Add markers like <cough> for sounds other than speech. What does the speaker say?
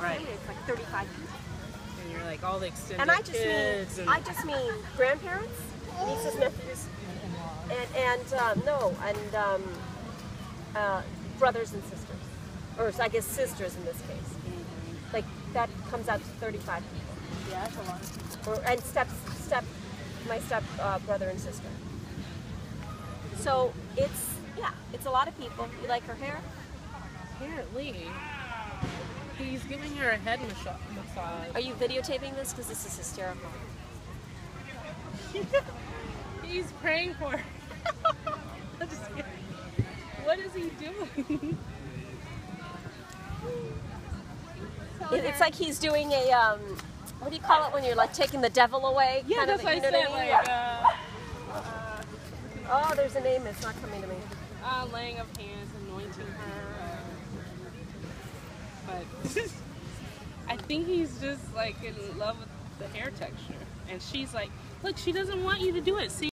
Right. family. It's like 35 people. And you're like all the extended And I just kids mean, and I just mean grandparents, nieces, nephews, and and um, no, and um, uh, brothers and sisters, or I guess sisters in this case. Like that comes out to 35 people, yeah, that's a lot or and step step, my step uh, brother and sister. So it's yeah, it's a lot of people. You like her hair? Apparently, he's giving her a head massa- massage. Are you videotaping this? Because this is hysterical. <laughs> He's praying for her. <laughs> I'm just kidding. what is he doing? <laughs> It- It's like he's doing a um, what do you call it when you're like taking the devil away? yeah, that's of, what I said. I mean? Like, Yeah. uh, Oh, there's a name. It's not coming to me. uh, laying of hands, anointing her. But <laughs> I think he's just like in love with the hair texture, and she's like, "Look, she doesn't want you to do it. See."